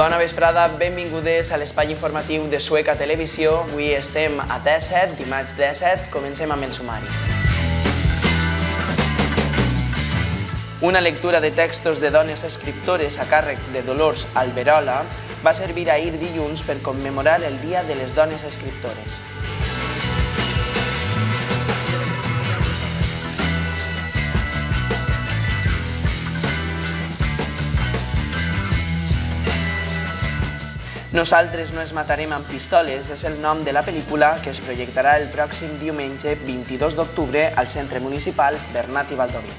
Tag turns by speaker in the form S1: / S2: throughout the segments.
S1: Bona vesprada, benvingudes a l'espai informatiu de Sueca Televisió. Avui estem a 17, dimarts 17, comencem amb el sumari. Una lectura de textos de dones escriptores a càrrec de Dolors Alberola va servir ahir dilluns per commemorar el Dia de les Dones Escriptores. Nosaltres no es matarem amb pistoles és el nom de la pel·lícula que es projectarà el pròxim diumenge 22 d'octubre al Centre Municipal Bernat i Baldoví.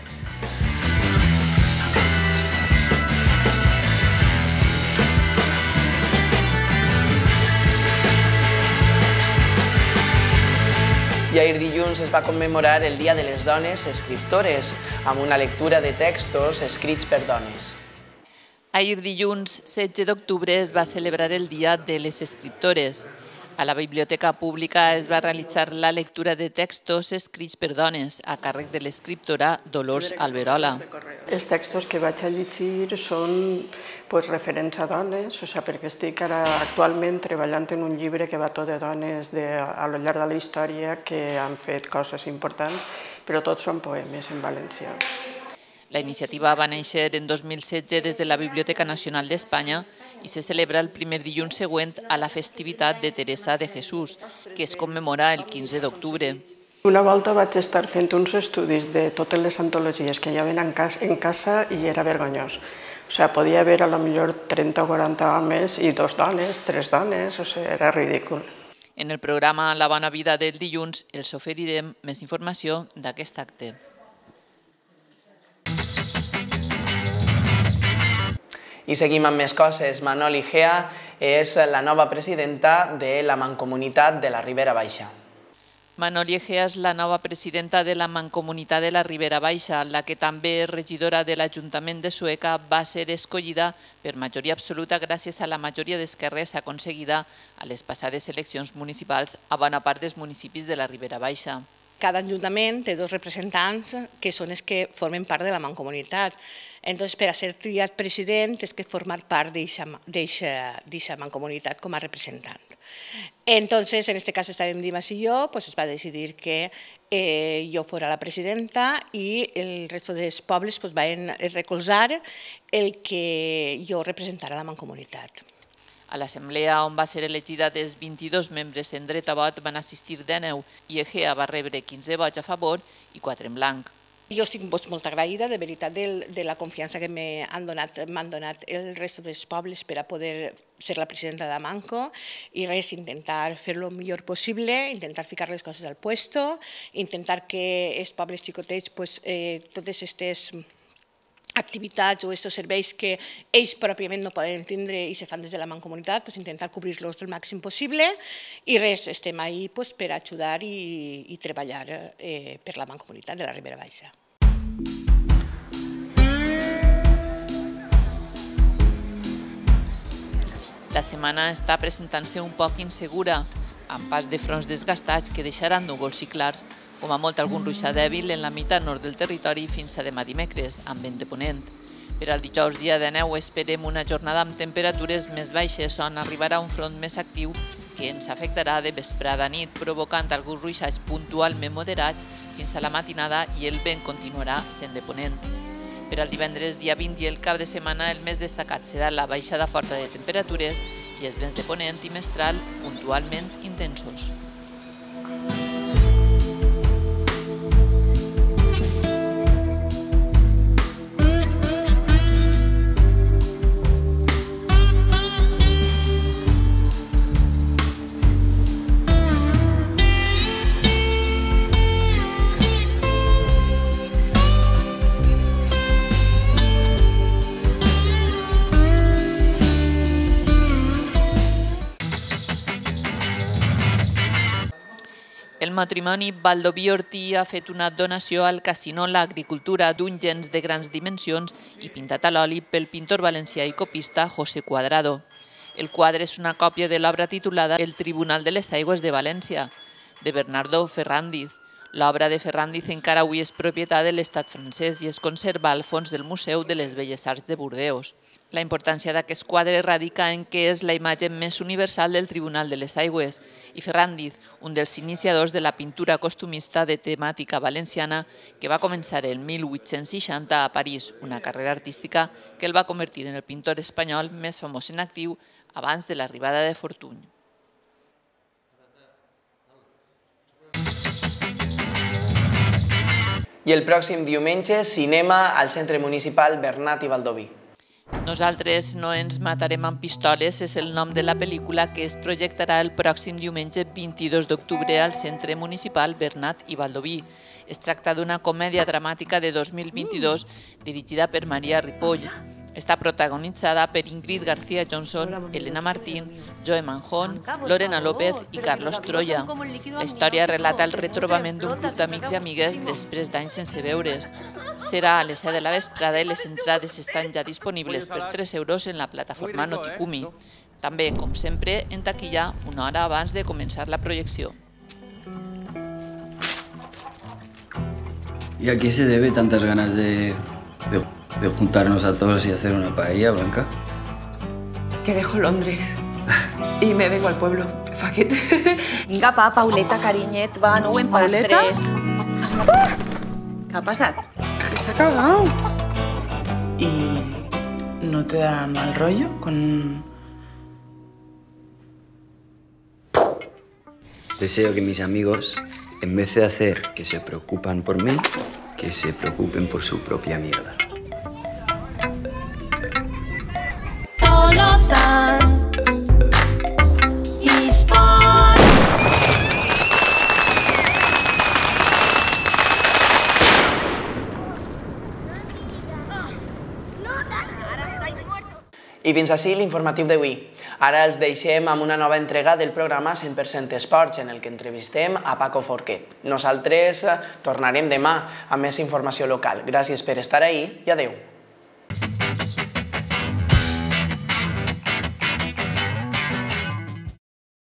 S1: I ahir dilluns es va commemorar el Dia de les Dones Escriptores amb una lectura de textos escrits per dones.
S2: Ahir dilluns 16 d'octubre es va celebrar el Dia de les Escriptores. A la Biblioteca Pública es va realitzar la lectura de textos escrits per dones a càrrec de l'escriptora Dolors Alberola.
S3: Els textos que vaig a llegir són pues, referents a dones, o sigui, perquè estic ara actualment treballant en un llibre que va tot de dones de, a lo llarg de la història que han fet coses importants, però tots són poemes en valencià.
S2: La iniciativa va néixer en 2016 des de la Biblioteca Nacional d'Espanya i se celebra el primer dilluns següent a la festivitat de Teresa de Jesús, que es commemora el 15 d'octubre.
S3: Una volta vaig estar fent uns estudis de totes les antologies que hi havia en casa, en casa i era vergonyós. O sigui, podia haver a lo millor 30 o 40 homes i dos dones, tres dones, o sigui, era ridícul.
S2: En el programa La bona vida del dilluns els oferirem més informació d'aquest acte.
S1: I seguim amb més coses. Manol Igea és la nova presidenta de la Mancomunitat de la Ribera Baixa.
S2: Manol Igea és la nova presidenta de la Mancomunitat de la Ribera Baixa, la que també és regidora de l'Ajuntament de Sueca, va ser escollida per majoria absoluta gràcies a la majoria d'esquerres aconseguida a les passades eleccions municipals a bona part dels municipis de la Ribera Baixa
S4: cada ajuntament té dos representants que són els que formen part de la mancomunitat. Entonces, per a ser triat president, és que formar part d'aquesta mancomunitat com a representant. Entonces, en este cas estàvem Dimas i jo, pues es va decidir que eh, jo fora la presidenta i el resto dels pobles pues, van recolzar el que jo representara la mancomunitat.
S2: A l'assemblea on va ser elegida dels 22 membres en dret a vot van assistir 19 i Egea va rebre 15 vots a favor i 4 en blanc.
S4: Jo estic molt agraïda, de veritat, de, de la confiança que m'han donat, donat el resto dels pobles per a poder ser la presidenta de Manco i res, intentar fer-lo el millor possible, intentar ficar les coses al puesto, intentar que els pobles xicotets, pues, eh, totes aquestes activitats o aquests serveis que ells pròpiament no poden tindre i se fan des de la mancomunitat, pues, intentar cobrir-los el màxim possible i res, estem ahí pues, per ajudar i, i treballar eh, per la mancomunitat de la Ribera Baixa.
S2: La setmana està presentant-se un poc insegura, amb pas de fronts desgastats que deixaran núvols i clars com a molt algun ruixar dèbil en la meitat nord del territori fins a demà dimecres, amb vent de ponent. Per al dijous dia de neu esperem una jornada amb temperatures més baixes on arribarà un front més actiu que ens afectarà de vesprada a nit, provocant alguns ruixats puntualment moderats fins a la matinada i el vent continuarà sent de ponent. Per al divendres dia 20 i el cap de setmana el més destacat serà la baixada forta de temperatures i els vents de ponent i mestral puntualment intensos. Matrimoni Valdoví Ortí ha fet una donació al Casino l'Agricultura d'un gens de grans dimensions i pintat a l'oli pel pintor valencià i copista José Cuadrado. El quadre és una còpia de l'obra titulada El Tribunal de les Aigües de València, de Bernardo Ferrandiz. L'obra de Ferrandiz encara avui és propietat de l'estat francès i es conserva al fons del Museu de les Belles Arts de Bordeus. La importància d'aquest quadre radica en que és la imatge més universal del Tribunal de les Aigües i Ferrandiz, un dels iniciadors de la pintura costumista de temàtica valenciana que va començar el 1860 a París, una carrera artística que el va convertir en el pintor espanyol més famós en actiu abans de l'arribada de Fortuny.
S1: I el pròxim diumenge, cinema al Centre Municipal Bernat i Valdoví.
S2: Nosaltres no ens matarem amb pistoles és el nom de la pel·lícula que es projectarà el pròxim diumenge 22 d'octubre al Centre Municipal Bernat i Valdoví. Es tracta d'una comèdia dramàtica de 2022 dirigida per Maria Ripoll. Està protagonitzada per Ingrid García Johnson, Elena Martín, Joe Manjón, Lorena López i Carlos Troya. La història relata el retrobament d'un grup d'amics i amigues després d'anys sense veure's. Serà a les 7 de la vesprada i les entrades estan ja disponibles per 3 euros en la plataforma Noticumi. També, com sempre, en taquilla una hora abans de començar la projecció.
S5: ¿Y a qué se debe tantas ganas de, de, juntarnos a todos y hacer una paella, Blanca?
S6: Que dejo Londres y me vengo al pueblo. Fuck it.
S7: Vinga, pa, Pauleta, carinyet, va, no ho empastres. Què ha passat?
S6: Que se ha cagado. ¿Y no te da mal rollo con...?
S5: Deseo que mis amigos, en vez de hacer que se preocupan por mí, que se preocupen por su propia mierda.
S1: I fins així l'informatiu d'avui. Ara els deixem amb una nova entrega del programa 100% Esports, en el que entrevistem a Paco Forquet. Nosaltres tornarem demà amb més informació local. Gràcies per estar ahí i adeu.